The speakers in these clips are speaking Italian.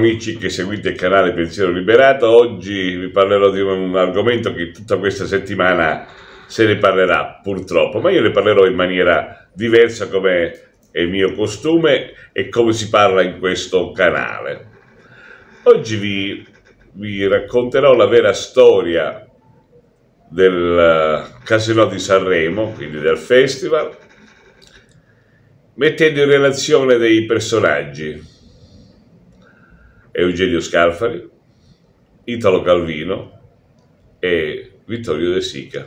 amici che seguite il canale Pensiero Liberato, oggi vi parlerò di un argomento che tutta questa settimana se ne parlerà purtroppo, ma io ne parlerò in maniera diversa come è il mio costume e come si parla in questo canale. Oggi vi, vi racconterò la vera storia del eh, Casino di Sanremo, quindi del festival, mettendo in relazione dei personaggi Eugenio Scalfari, Italo Calvino e Vittorio De Sica.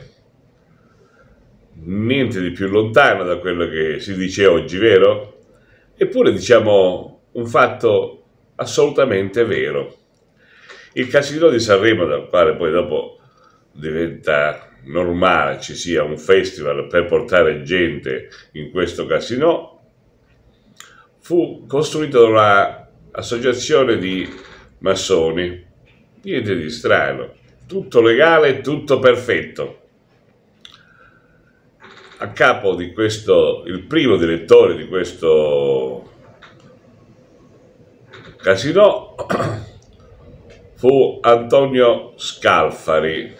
Niente di più lontano da quello che si dice oggi, vero? Eppure diciamo un fatto assolutamente vero. Il Casino di Sanremo, dal quale poi dopo diventa normale ci sia un festival per portare gente in questo casino, fu costruito da una associazione di massoni, niente di strano, tutto legale, tutto perfetto. A capo di questo, il primo direttore di questo casino fu Antonio Scalfari,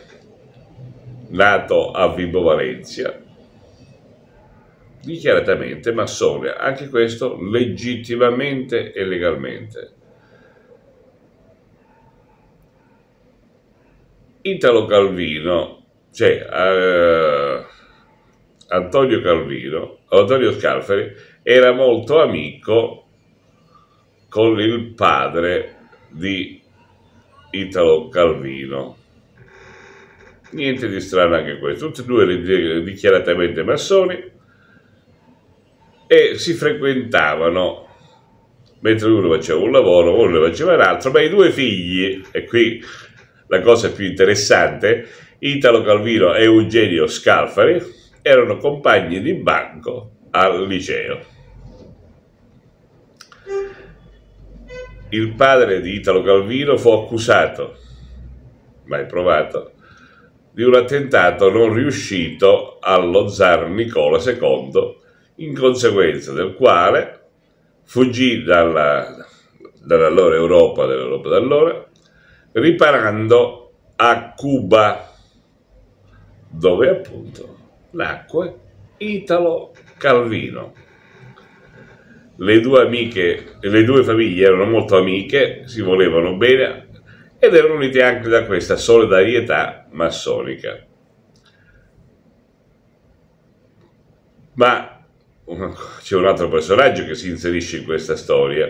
nato a Vibo Valencia, dichiaratamente massone, anche questo legittimamente e legalmente. Italo Calvino, cioè eh, Antonio Calvino, Antonio Scalfari, era molto amico con il padre di Italo Calvino. Niente di strano anche questo, tutti e due dichiaratamente massoni, e si frequentavano mentre uno faceva un lavoro, uno faceva un altro, ma i due figli, e qui la cosa più interessante, Italo Calvino e Eugenio Scalfari erano compagni di banco al liceo. Il padre di Italo Calvino fu accusato, mai provato, di un attentato non riuscito allo zar Nicola II in conseguenza del quale fuggì dalla, dall'allora Europa, dall'Europa d'allora, riparando a Cuba, dove appunto nacque Italo Calvino. Le due amiche, le due famiglie erano molto amiche, si volevano bene ed erano unite anche da questa solidarietà massonica. Ma c'è un altro personaggio che si inserisce in questa storia.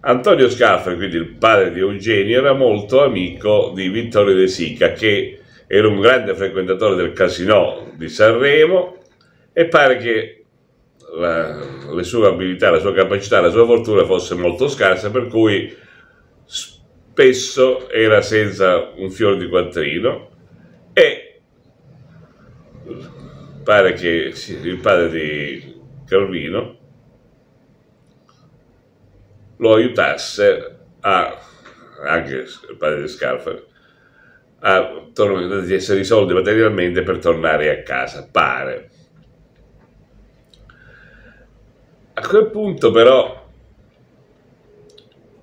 Antonio Scalfari, quindi il padre di Eugenio, era molto amico di Vittorio De Sica, che era un grande frequentatore del casino di Sanremo e pare che la, le sue abilità, la sua capacità, la sua fortuna fosse molto scarsa, per cui spesso era senza un fiore di quattrino e pare che il padre di Calvino lo aiutasse a, anche il padre di Scalfari, a di essere risolti materialmente per tornare a casa, pare. A quel punto però,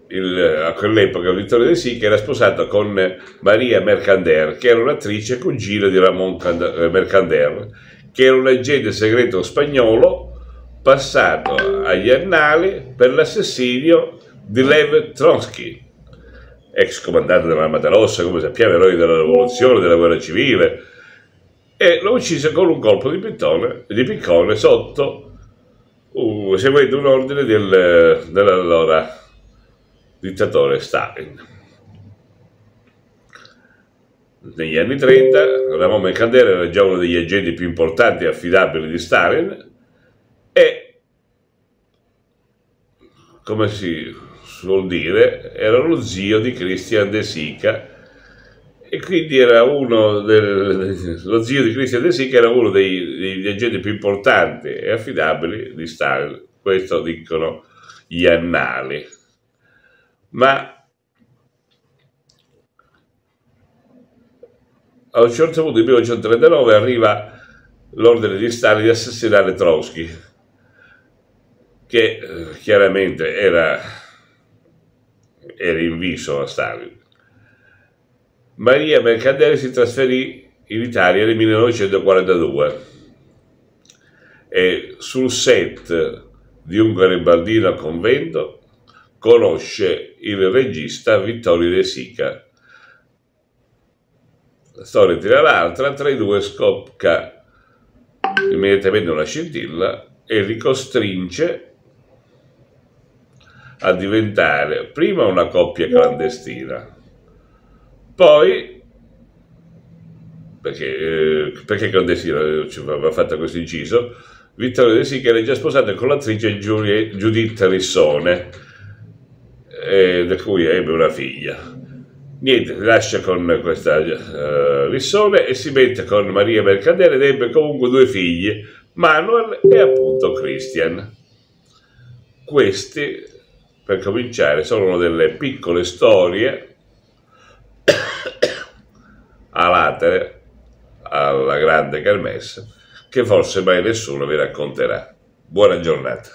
il, a quell'epoca Vittorio De Sica era sposato con Maria Mercander, che era un'attrice cugina di Ramon Mercader, che era un agente segreto spagnolo passato agli annali per l'assassinio di Lev Trotsky, ex comandante dell'Armata Rossa, come sappiamo, eroe della rivoluzione, della guerra civile, e lo uccise con un colpo di, pittone, di piccone sotto, uh, seguendo un ordine del, dell'allora dittatore Stalin negli anni 30, Ramon Mercader era già uno degli agenti più importanti e affidabili di Stalin e, come si suol dire, era lo zio di Christian De Sica e quindi era uno del, lo zio di Christian De Sica era uno dei, degli agenti più importanti e affidabili di Stalin, questo dicono gli annali. Ma a un certo punto nel 1939 arriva l'ordine di Stalin di assassinare Trotsky, che eh, chiaramente era era inviso a Stalin. Maria Mercadere si trasferì in Italia nel 1942 e sul set di un garibaldino a convento conosce il regista Vittorio De Sica. La storia tira l'altra, tra i due scopca immediatamente una scintilla e li costringe a diventare prima una coppia clandestina, poi perché, eh, perché clandestina ci va fatto questo inciso Vittorio De Sica era già sposato con l'attrice Judith Rissone eh, da cui ebbe una figlia niente, lascia con questa uh, Rissone e si mette con Maria Mercadere ed ebbe comunque due figli Manuel e appunto Christian questi per cominciare sono delle piccole storie a latere alla grande kermesse che forse mai nessuno vi racconterà. Buona giornata.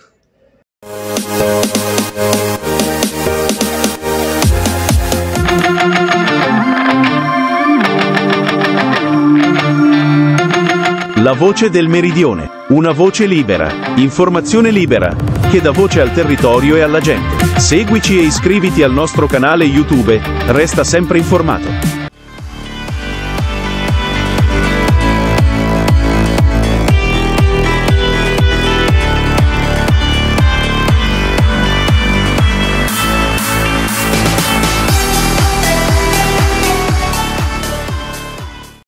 La voce del meridione, una voce libera, informazione libera, che dà voce al territorio e alla gente. Seguici e iscriviti al nostro canale YouTube, resta sempre informato.